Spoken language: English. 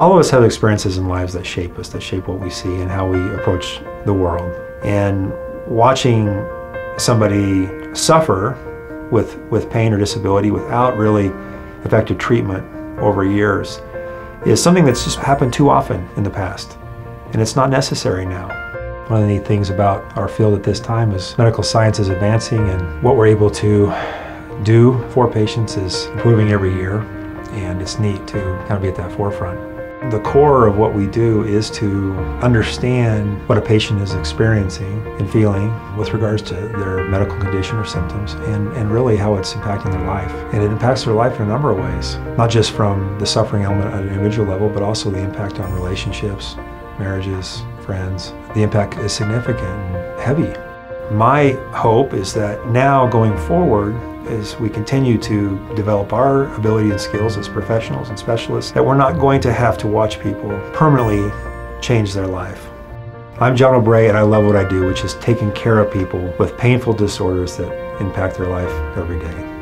All of us have experiences in lives that shape us, that shape what we see and how we approach the world. And watching somebody suffer with, with pain or disability without really effective treatment over years is something that's just happened too often in the past. And it's not necessary now. One of the neat things about our field at this time is medical science is advancing and what we're able to do for patients is improving every year and it's neat to kind of be at that forefront. The core of what we do is to understand what a patient is experiencing and feeling with regards to their medical condition or symptoms and, and really how it's impacting their life. And it impacts their life in a number of ways, not just from the suffering element at an individual level, but also the impact on relationships, marriages, friends. The impact is significant and heavy. My hope is that now going forward, as we continue to develop our ability and skills as professionals and specialists, that we're not going to have to watch people permanently change their life. I'm Jon Obray and I love what I do, which is taking care of people with painful disorders that impact their life every day.